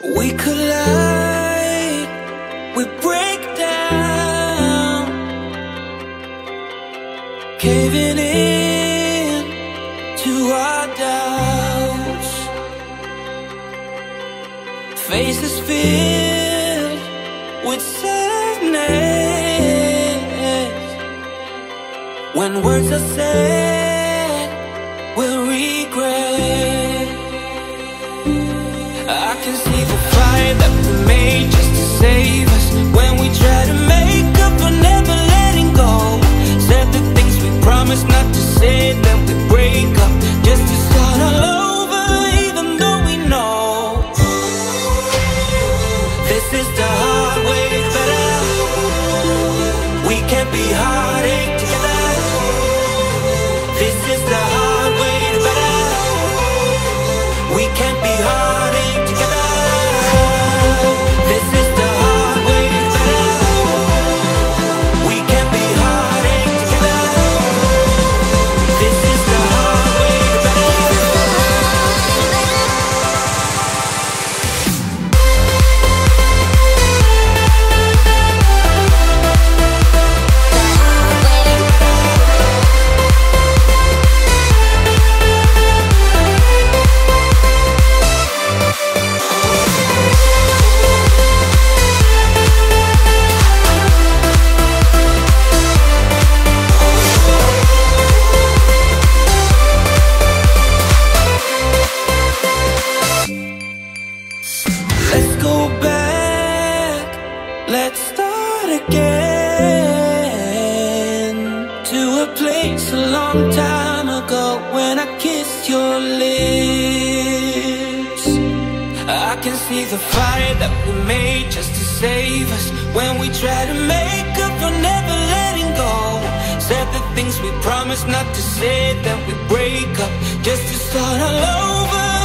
We collide, we break down, caving in to our doubts. Faces filled with sadness when words are said, we'll regret. I can see the fire that we made just to save us. When we try to go back. Let's start again to a place a long time ago when I kissed your lips. I can see the fire that we made just to save us when we try to make up for never letting go. Said the things we promised not to say, then we break up just to start all over.